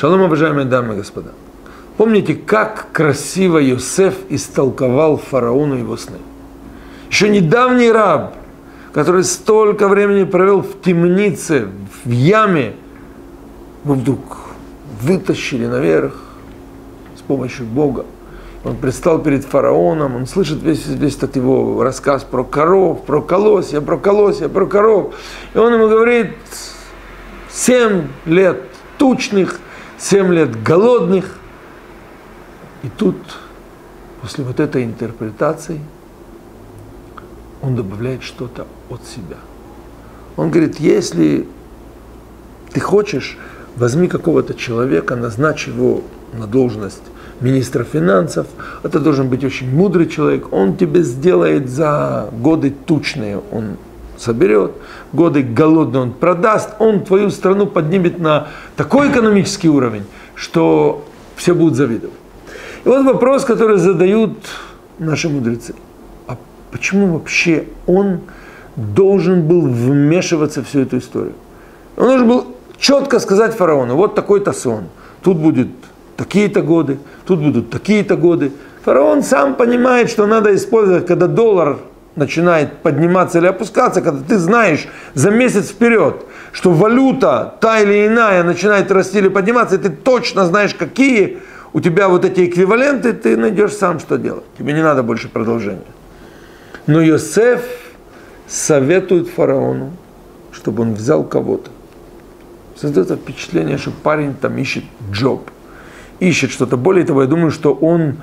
Шалом, уважаемые дамы и господа. Помните, как красиво Йосеф истолковал фараону его сны? Еще недавний раб, который столько времени провел в темнице, в яме, его вдруг вытащили наверх с помощью Бога. Он предстал перед фараоном, он слышит весь, весь этот его рассказ про коров, про колосья, про колосья, про коров. И он ему говорит, семь лет тучных, семь лет голодных. И тут, после вот этой интерпретации, он добавляет что-то от себя. Он говорит, если ты хочешь, возьми какого-то человека, назначь его на должность министра финансов, это должен быть очень мудрый человек, он тебе сделает за годы тучные, он соберет, годы голодные он продаст, он твою страну поднимет на такой экономический уровень, что все будут завидовать. И вот вопрос, который задают наши мудрецы. А почему вообще он должен был вмешиваться в всю эту историю? Он должен был четко сказать фараону, вот такой-то сон, тут будет такие-то годы, тут будут такие-то годы. Фараон сам понимает, что надо использовать, когда доллар начинает подниматься или опускаться, когда ты знаешь за месяц вперед, что валюта та или иная начинает расти или подниматься, и ты точно знаешь, какие у тебя вот эти эквиваленты, ты найдешь сам, что делать. Тебе не надо больше продолжения. Но Йосеф советует фараону, чтобы он взял кого-то. Создается впечатление, что парень там ищет джоб – ищет что-то. Более того, я думаю, что он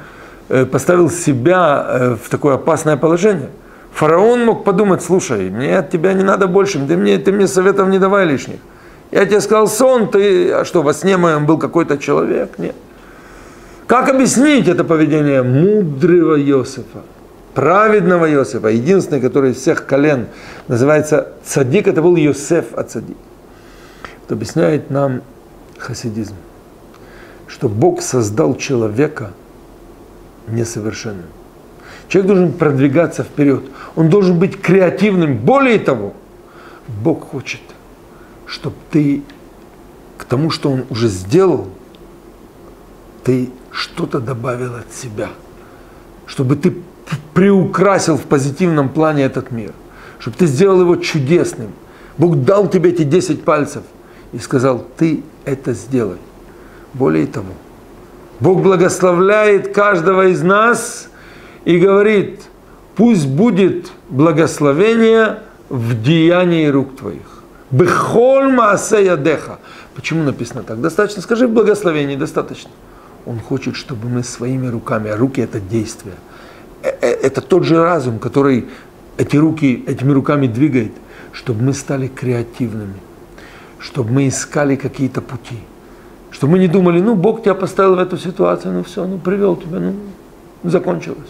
э, поставил себя э, в такое опасное положение. Фараон мог подумать, слушай, мне от тебя не надо больше, ты мне, ты мне советов не давай лишних. Я тебе сказал сон, ты, а что, во сне моем был какой-то человек? Нет. Как объяснить это поведение мудрого Иосифа, праведного Иосифа, единственный, который из всех колен называется цадик, это был Иосиф от цадик. Это объясняет нам хасидизм что Бог создал человека несовершенным. Человек должен продвигаться вперед. Он должен быть креативным. Более того, Бог хочет, чтобы ты к тому, что Он уже сделал, ты что-то добавил от себя. Чтобы ты приукрасил в позитивном плане этот мир. Чтобы ты сделал его чудесным. Бог дал тебе эти 10 пальцев и сказал, ты это сделай. Более того, Бог благословляет каждого из нас и говорит, пусть будет благословение в деянии рук твоих. Бехоль маасея деха. Почему написано так? Достаточно, скажи благословение, достаточно. Он хочет, чтобы мы своими руками, а руки это действие. Э, э, это тот же разум, который эти руки, этими руками двигает, чтобы мы стали креативными, чтобы мы искали какие-то пути. Чтобы мы не думали, ну, Бог тебя поставил в эту ситуацию, ну все, ну привел тебя, ну, закончилось.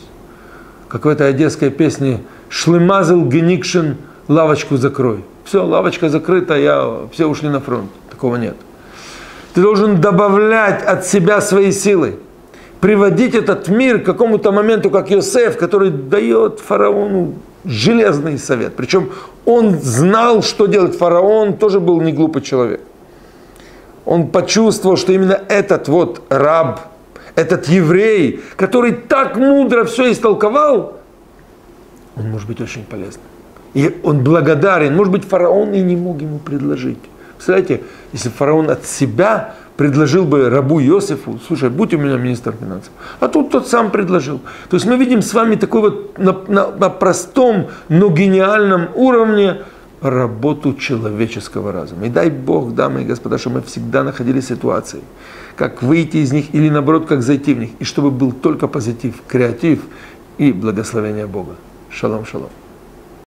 Как в этой одесской песне «Шлемазл геникшин, лавочку закрой». Все, лавочка закрыта, я, все ушли на фронт. Такого нет. Ты должен добавлять от себя свои силы. Приводить этот мир к какому-то моменту, как Йосеф, который дает фараону железный совет. Причем он знал, что делать. Фараон тоже был не глупый человек он почувствовал, что именно этот вот раб, этот еврей, который так мудро все истолковал, он может быть очень полезным. И он благодарен. Может быть, фараон и не мог ему предложить. Представляете, если фараон от себя предложил бы рабу Иосифу, слушай, будь у меня министр финансов. А тут тот сам предложил. То есть мы видим с вами такой вот на, на, на простом, но гениальном уровне работу человеческого разума. И дай Бог, дамы и господа, чтобы мы всегда находили ситуации, как выйти из них или наоборот, как зайти в них, и чтобы был только позитив, креатив и благословение Бога. Шалом, шалом.